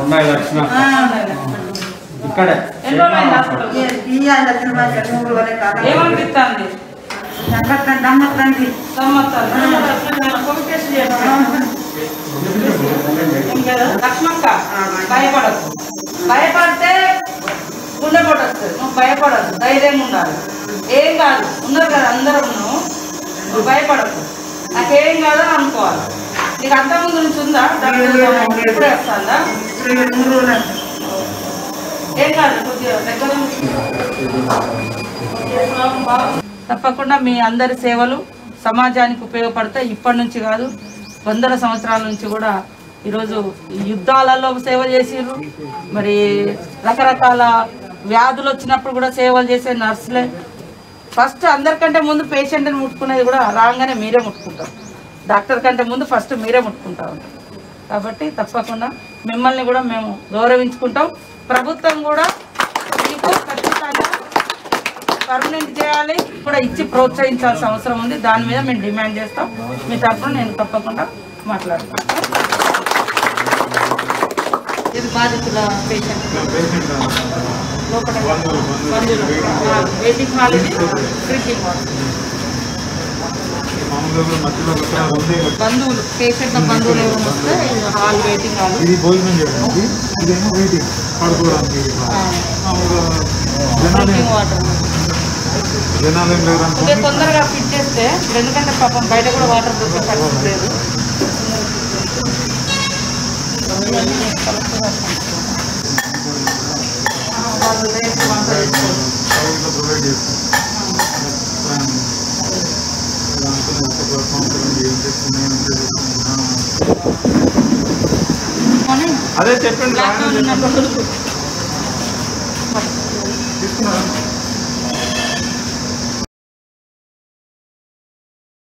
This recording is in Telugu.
ఉన్నాయి లక్షణ ఇక్కడే. ఏమనిపిస్తుంది? లక్ష్మక్క భయపడదు భయపడితే గుండె వస్తుంది నువ్వు భయపడద్దు ధైర్యంగా ఉండాలి. ఏం కాదు ఉన్నారు కదా అందరం నువ్వు నువ్వు భయపడద్దు నాకేం కాదు అని అనుకోవాలి. నీకు అంత ముందు నుంచి ఉందా? వస్తుందా? ఏం కాదు కొద్దిగా దగ్గర. తప్పకుండా మీ అందరి సేవలు సమాజానికి ఉపయోగపడతాయి. ఇప్పటి నుంచి కాదు వందల సంవత్సరాల నుంచి కూడా ఈరోజు యుద్ధాలలో సేవ చేసిర్రు. మరి రకరకాల వ్యాధులు వచ్చినప్పుడు కూడా సేవలు చేసే నర్సులే. ఫస్ట్ అందరికంటే ముందు పేషెంట్ని ముట్టుకునేది కూడా రాగానే మీరే ముట్టుకుంటారు. డాక్టర్ కంటే ముందు ఫస్ట్ మీరే ముట్టుకుంటా ఉంటారు కాబట్టి తప్పకుండా మిమ్మల్ని కూడా మేము గౌరవించుకుంటాం. ప్రభుత్వం కూడా మీకు ఖచ్చితంగా పర్మనెంట్ చేయాలి. కూడా ఇచ్చి ప్రోత్సహించాల్సిన అవసరం ఉంది. దాని మీద మేము డిమాండ్ చేస్తాం. మీ తరఫున నేను తప్పకుండా మాట్లాడతాను. ఇది బాధితుల పేషెంట్. లోపల వెయిటింగ్ హాల్ ఇది డ్రింకింగ్ వాటర్ బంధువులు పేషెంట్ బంధువులు ఏమైనా వస్తే హాల్ వెయిటింగ్ హాల్. ఇది భోజనం చేయడానికి ఇదేమో వెయిటింగ్ పడుకోవడానికి మామూలుగా జనాలు డ్రింకింగ్ వాటర్. జనాలు ఏం లేరు కొంచెం తొందరగా ఫిట్ చేస్తే ఎందుకంటే పాపం బయట కూడా వాటర్ దొరికే పరిస్థితి లేదు. వాళ్ళు అదే చెప్పండి. తీసుకున్నారా?